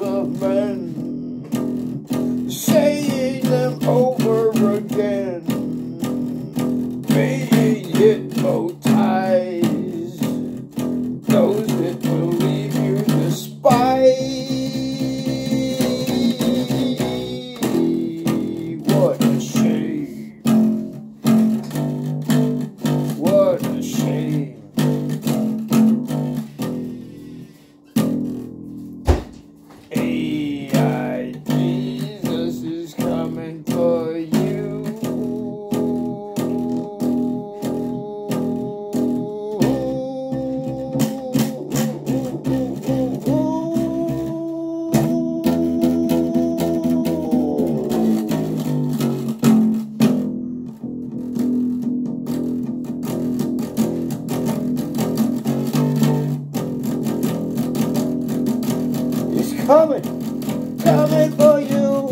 of men, coming, coming for you.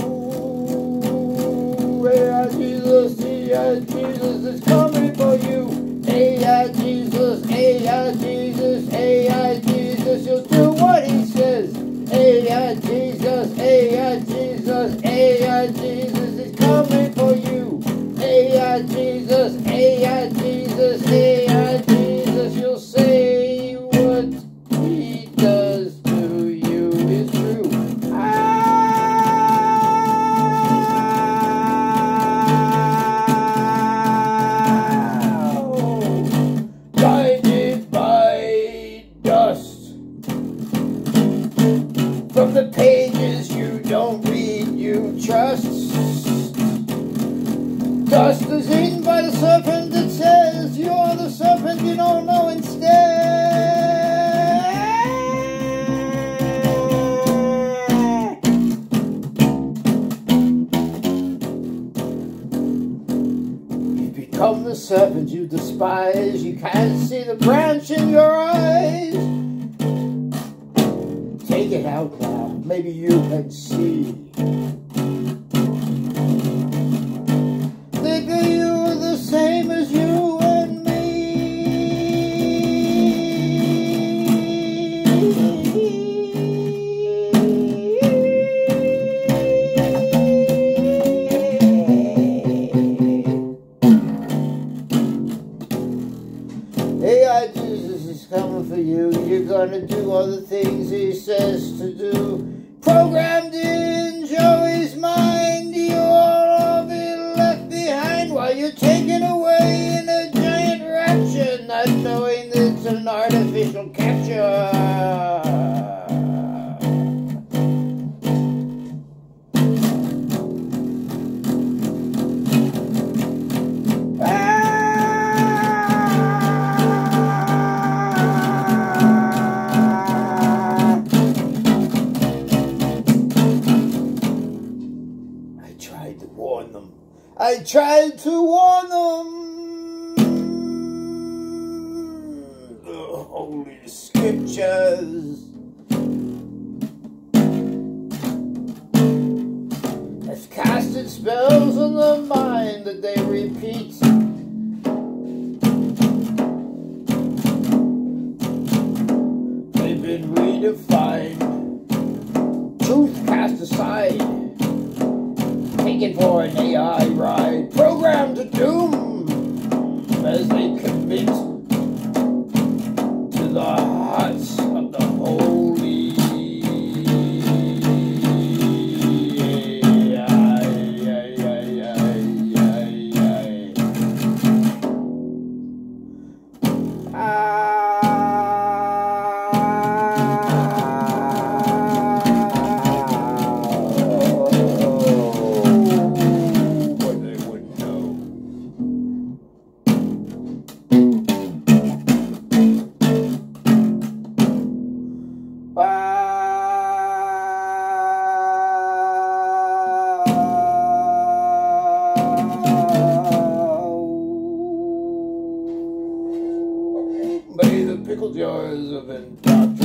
AI Jesus, AI Jesus is coming for you. AI Jesus, AI Jesus, AI Jesus, you'll do what he says. AI Jesus, AI Jesus, AI Jesus is coming for you. AI Jesus, AI Jesus, AI Jesus, the pages you don't read, you trust. Dust is eaten by the serpent that says you're the serpent you don't know instead. You become the serpent you despise. You can't see the branch in your eyes. Take it out. Maybe you can see. Think of you the same as you and me. AI Jesus is coming for you. You're gonna do all the things he says to do. Programmed in Joey's mind, you'll all be left behind while you're taken away in a giant rapture, not knowing it's an artificial capture. To warn them. The holy scriptures. Has casted spells on the mind that they repeat. They've been redefined. Truth cast aside taken for an AI ride, programmed to doom as they commit to the huts of the holy. Ah. Jars of indoctrination.